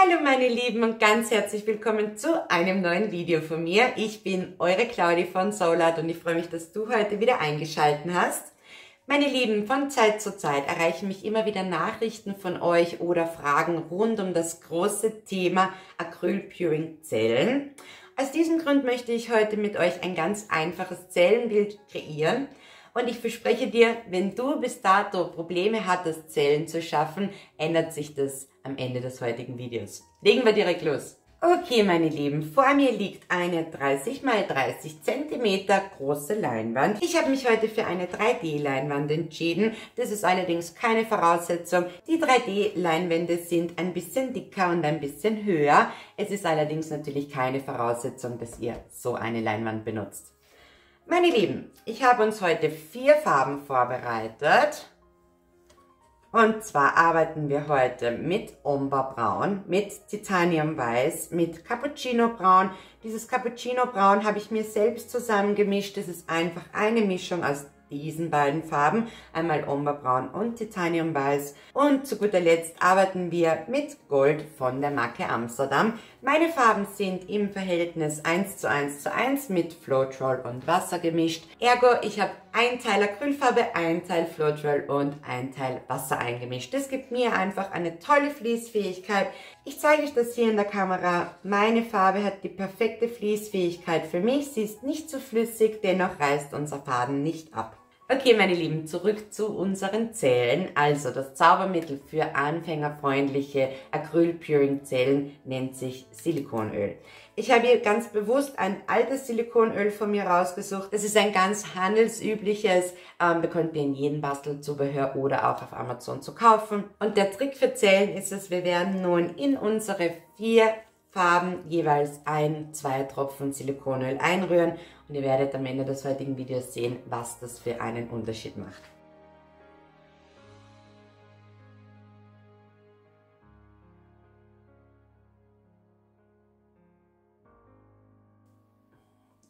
Hallo meine Lieben und ganz herzlich willkommen zu einem neuen Video von mir. Ich bin eure Claudi von Soulart und ich freue mich, dass du heute wieder eingeschalten hast. Meine Lieben, von Zeit zu Zeit erreichen mich immer wieder Nachrichten von euch oder Fragen rund um das große Thema Acryl-Puring-Zellen. Aus diesem Grund möchte ich heute mit euch ein ganz einfaches Zellenbild kreieren und ich verspreche dir, wenn du bis dato Probleme hattest, Zellen zu schaffen, ändert sich das am Ende des heutigen Videos. Legen wir direkt los. Okay, meine Lieben, vor mir liegt eine 30 x 30 cm große Leinwand. Ich habe mich heute für eine 3D-Leinwand entschieden. Das ist allerdings keine Voraussetzung. Die 3D-Leinwände sind ein bisschen dicker und ein bisschen höher. Es ist allerdings natürlich keine Voraussetzung, dass ihr so eine Leinwand benutzt. Meine Lieben, ich habe uns heute vier Farben vorbereitet. Und zwar arbeiten wir heute mit Omber Braun, mit Titanium Weiß, mit Cappuccino Braun. Dieses Cappuccino Braun habe ich mir selbst zusammengemischt. Das ist einfach eine Mischung aus diesen beiden Farben, einmal Omberbraun und Titanium Weiß. Und zu guter Letzt arbeiten wir mit Gold von der Marke Amsterdam. Meine Farben sind im Verhältnis 1 zu 1 zu 1 mit Floetrol und Wasser gemischt. Ergo, ich habe ein Teil Acrylfarbe, ein Teil Floetrol und ein Teil Wasser eingemischt. Das gibt mir einfach eine tolle Fließfähigkeit. Ich zeige euch das hier in der Kamera. Meine Farbe hat die perfekte Fließfähigkeit für mich. Sie ist nicht zu flüssig, dennoch reißt unser Faden nicht ab. Okay, meine Lieben, zurück zu unseren Zellen. Also das Zaubermittel für anfängerfreundliche Acryl-Puring-Zellen nennt sich Silikonöl. Ich habe hier ganz bewusst ein altes Silikonöl von mir rausgesucht. Das ist ein ganz handelsübliches, ähm, bekommt ihr in jedem Bastelzubehör oder auch auf Amazon zu kaufen. Und der Trick für Zellen ist es, wir werden nun in unsere vier Farben jeweils ein, zwei Tropfen Silikonöl einrühren und ihr werdet am Ende des heutigen Videos sehen, was das für einen Unterschied macht.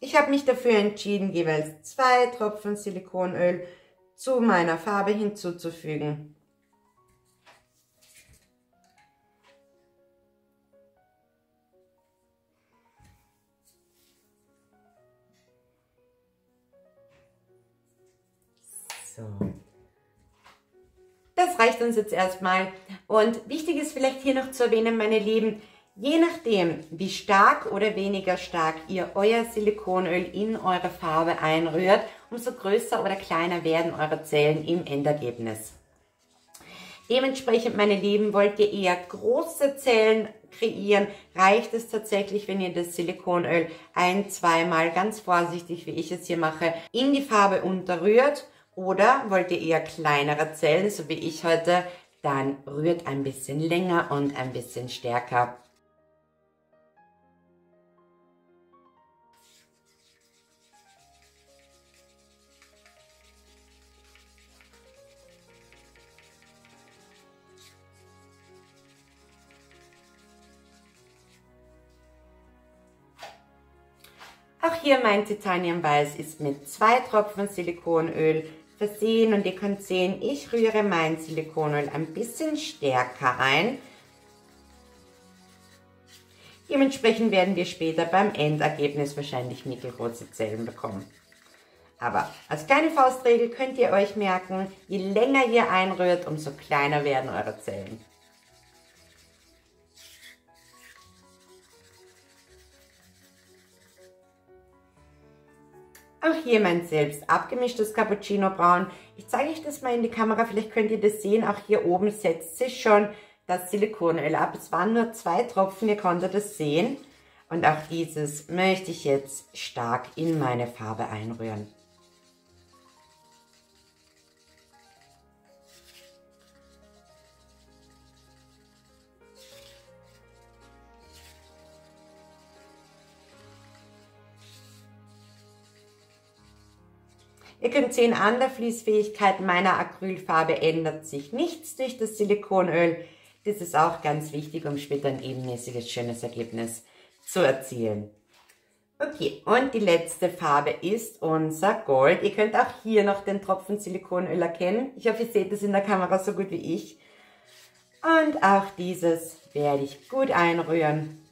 Ich habe mich dafür entschieden, jeweils zwei Tropfen Silikonöl zu meiner Farbe hinzuzufügen. Das reicht uns jetzt erstmal. Und wichtig ist vielleicht hier noch zu erwähnen, meine Lieben, je nachdem, wie stark oder weniger stark ihr euer Silikonöl in eure Farbe einrührt, umso größer oder kleiner werden eure Zellen im Endergebnis. Dementsprechend, meine Lieben, wollt ihr eher große Zellen kreieren, reicht es tatsächlich, wenn ihr das Silikonöl ein, zweimal ganz vorsichtig, wie ich es hier mache, in die Farbe unterrührt oder wollt ihr eher kleinere Zellen, so wie ich heute, dann rührt ein bisschen länger und ein bisschen stärker. Auch hier mein Titanium Weiß ist mit zwei Tropfen Silikonöl versehen und ihr könnt sehen, ich rühre mein Silikonöl ein bisschen stärker ein. Dementsprechend werden wir später beim Endergebnis wahrscheinlich mittelgroße Zellen bekommen. Aber als kleine Faustregel könnt ihr euch merken, je länger ihr einrührt, umso kleiner werden eure Zellen. Auch hier mein selbst abgemischtes Cappuccino Braun. Ich zeige euch das mal in die Kamera, vielleicht könnt ihr das sehen. Auch hier oben setzt sich schon das Silikonöl ab. Es waren nur zwei Tropfen, ihr konntet es sehen. Und auch dieses möchte ich jetzt stark in meine Farbe einrühren. Ihr könnt sehen, an der Fließfähigkeit meiner Acrylfarbe ändert sich nichts durch das Silikonöl. Das ist auch ganz wichtig, um später ein ebenmäßiges, schönes Ergebnis zu erzielen. Okay, und die letzte Farbe ist unser Gold. Ihr könnt auch hier noch den Tropfen Silikonöl erkennen. Ich hoffe, ihr seht es in der Kamera so gut wie ich. Und auch dieses werde ich gut einrühren.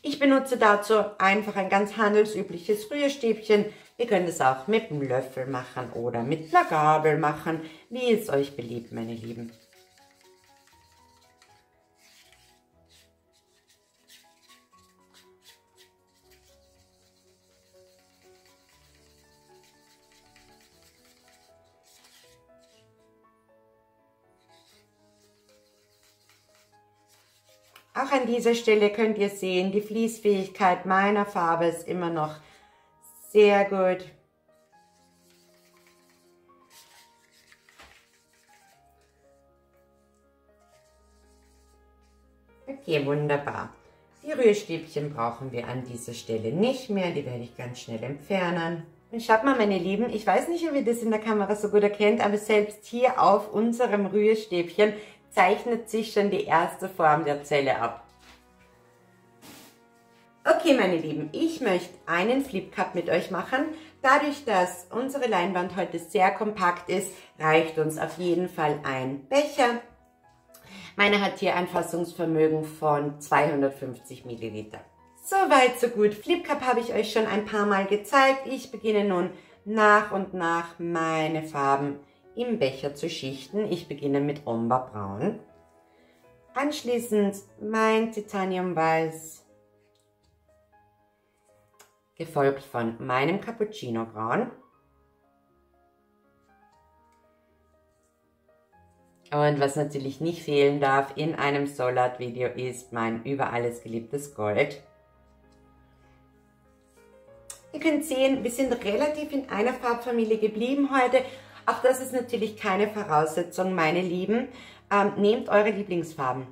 Ich benutze dazu einfach ein ganz handelsübliches Rührstäbchen. Ihr könnt es auch mit einem Löffel machen oder mit einer Gabel machen, wie es euch beliebt, meine Lieben. Auch an dieser Stelle könnt ihr sehen, die Fließfähigkeit meiner Farbe ist immer noch sehr gut. Okay, wunderbar. Die Rührstäbchen brauchen wir an dieser Stelle nicht mehr. Die werde ich ganz schnell entfernen. Und schaut mal, meine Lieben, ich weiß nicht, ob ihr das in der Kamera so gut erkennt, aber selbst hier auf unserem Rührstäbchen zeichnet sich schon die erste Form der Zelle ab. Okay, meine Lieben, ich möchte einen Flip Cup mit euch machen. Dadurch, dass unsere Leinwand heute sehr kompakt ist, reicht uns auf jeden Fall ein Becher. Meine hat hier ein Fassungsvermögen von 250 Milliliter. Soweit, so gut. Flip Cup habe ich euch schon ein paar Mal gezeigt. Ich beginne nun nach und nach meine Farben im Becher zu schichten. Ich beginne mit Omba Braun. Anschließend mein Titanium Weiß, gefolgt von meinem Cappuccino Braun. Und was natürlich nicht fehlen darf in einem Solat-Video ist mein über alles geliebtes Gold. Ihr könnt sehen, wir sind relativ in einer Farbfamilie geblieben heute. Auch das ist natürlich keine Voraussetzung, meine Lieben. Ähm, nehmt eure Lieblingsfarben.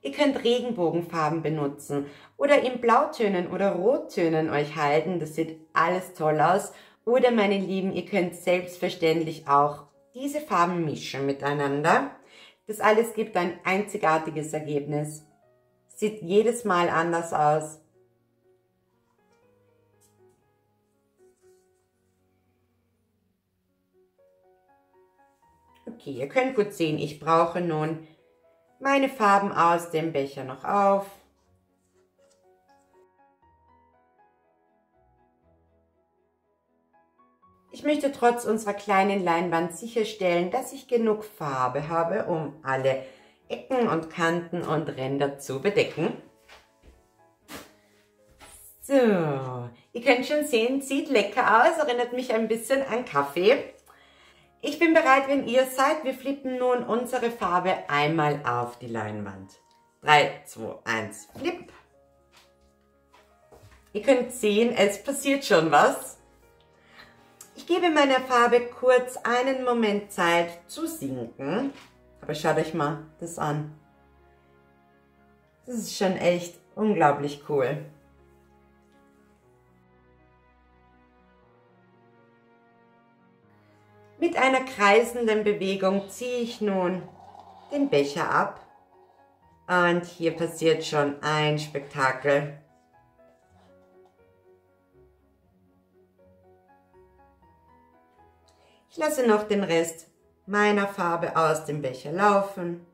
Ihr könnt Regenbogenfarben benutzen oder in Blautönen oder Rottönen euch halten. Das sieht alles toll aus. Oder meine Lieben, ihr könnt selbstverständlich auch diese Farben mischen miteinander. Das alles gibt ein einzigartiges Ergebnis. Sieht jedes Mal anders aus. Okay, ihr könnt gut sehen, ich brauche nun meine Farben aus dem Becher noch auf. Ich möchte trotz unserer kleinen Leinwand sicherstellen, dass ich genug Farbe habe, um alle Ecken und Kanten und Ränder zu bedecken. So, ihr könnt schon sehen, sieht lecker aus, erinnert mich ein bisschen an Kaffee. Ich bin bereit, wenn ihr seid. Wir flippen nun unsere Farbe einmal auf die Leinwand. 3, 2, 1, flip. Ihr könnt sehen, es passiert schon was. Ich gebe meiner Farbe kurz einen Moment Zeit zu sinken. Aber schaut euch mal das an. Das ist schon echt unglaublich cool. Mit einer kreisenden Bewegung ziehe ich nun den Becher ab. Und hier passiert schon ein Spektakel. Ich lasse noch den Rest meiner Farbe aus dem Becher laufen.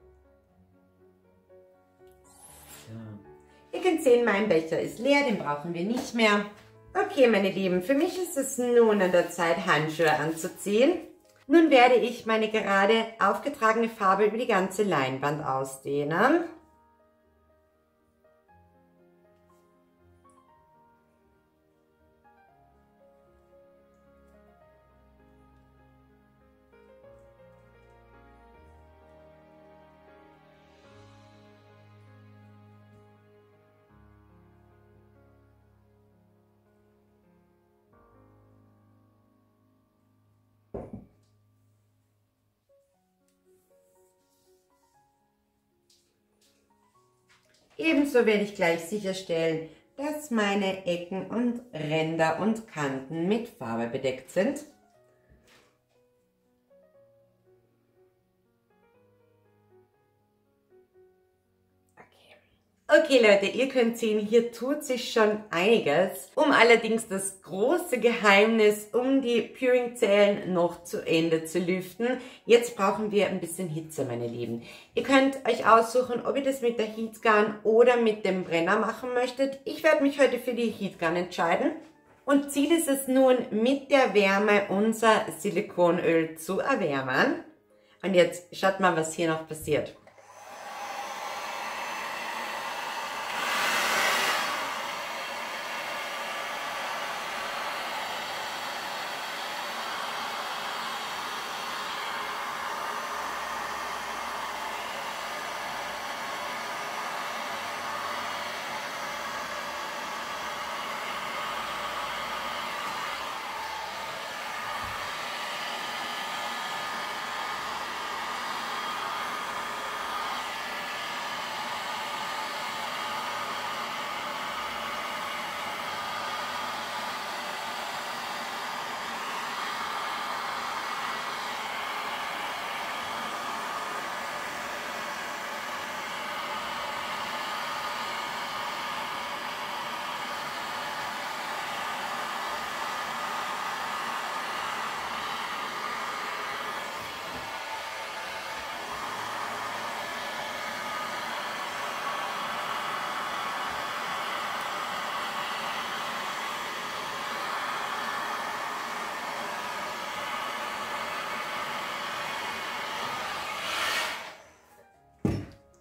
Ihr könnt sehen, mein Becher ist leer, den brauchen wir nicht mehr. Okay, meine Lieben, für mich ist es nun an der Zeit, Handschuhe anzuziehen. Nun werde ich meine gerade aufgetragene Farbe über die ganze Leinwand ausdehnen. Ebenso werde ich gleich sicherstellen, dass meine Ecken und Ränder und Kanten mit Farbe bedeckt sind. Okay. Leute, ihr könnt sehen, hier tut sich schon einiges. Um allerdings das große Geheimnis um die Puring-Zellen noch zu Ende zu lüften, jetzt brauchen wir ein bisschen Hitze, meine Lieben. Ihr könnt euch aussuchen, ob ihr das mit der Heatgun oder mit dem Brenner machen möchtet. Ich werde mich heute für die Heatgun entscheiden. Und Ziel ist es nun, mit der Wärme unser Silikonöl zu erwärmen. Und jetzt schaut mal, was hier noch passiert.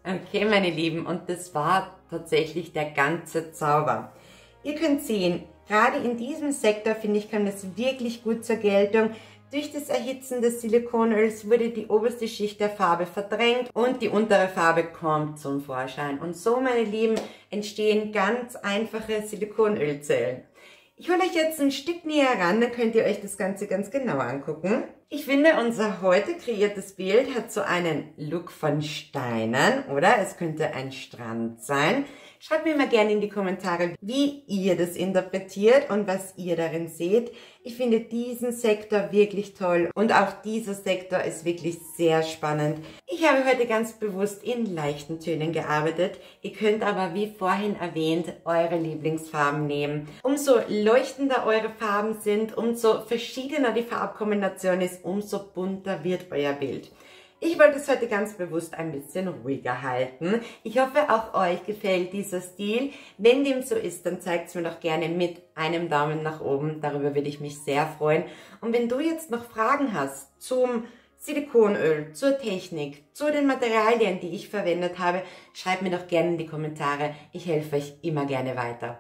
Okay, meine Lieben, und das war tatsächlich der ganze Zauber. Ihr könnt sehen, gerade in diesem Sektor, finde ich, kam das wirklich gut zur Geltung. Durch das Erhitzen des Silikonöls wurde die oberste Schicht der Farbe verdrängt und die untere Farbe kommt zum Vorschein. Und so, meine Lieben, entstehen ganz einfache Silikonölzellen. Ich hole euch jetzt ein Stück näher ran, dann könnt ihr euch das Ganze ganz genau angucken. Ich finde, unser heute kreiertes Bild hat so einen Look von Steinen, oder? Es könnte ein Strand sein. Schreibt mir mal gerne in die Kommentare, wie ihr das interpretiert und was ihr darin seht. Ich finde diesen Sektor wirklich toll und auch dieser Sektor ist wirklich sehr spannend. Ich habe heute ganz bewusst in leichten Tönen gearbeitet. Ihr könnt aber, wie vorhin erwähnt, eure Lieblingsfarben nehmen. Umso leuchtender eure Farben sind, umso verschiedener die Farbkombination ist, umso bunter wird euer Bild. Ich wollte es heute ganz bewusst ein bisschen ruhiger halten. Ich hoffe, auch euch gefällt dieser Stil. Wenn dem so ist, dann zeigt es mir doch gerne mit einem Daumen nach oben. Darüber würde ich mich sehr freuen. Und wenn du jetzt noch Fragen hast zum Silikonöl, zur Technik, zu den Materialien, die ich verwendet habe, schreib mir doch gerne in die Kommentare. Ich helfe euch immer gerne weiter.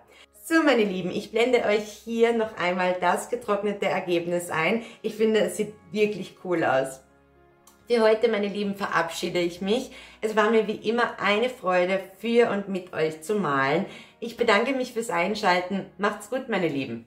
So, meine Lieben, ich blende euch hier noch einmal das getrocknete Ergebnis ein. Ich finde, es sieht wirklich cool aus. Für heute, meine Lieben, verabschiede ich mich. Es war mir wie immer eine Freude, für und mit euch zu malen. Ich bedanke mich fürs Einschalten. Macht's gut, meine Lieben.